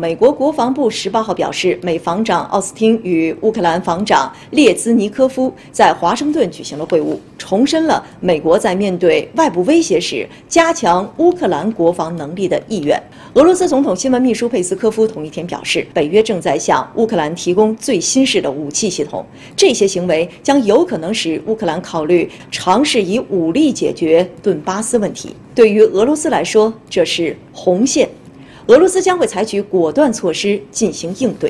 美国国防部十八号表示，美防长奥斯汀与乌克兰防长列兹尼科夫在华盛顿举行了会晤，重申了美国在面对外部威胁时加强乌克兰国防能力的意愿。俄罗斯总统新闻秘书佩斯科夫同一天表示，北约正在向乌克兰提供最新式的武器系统，这些行为将有可能使乌克兰考虑尝试以武力解决顿巴斯问题。对于俄罗斯来说，这是红线。俄罗斯将会采取果断措施进行应对。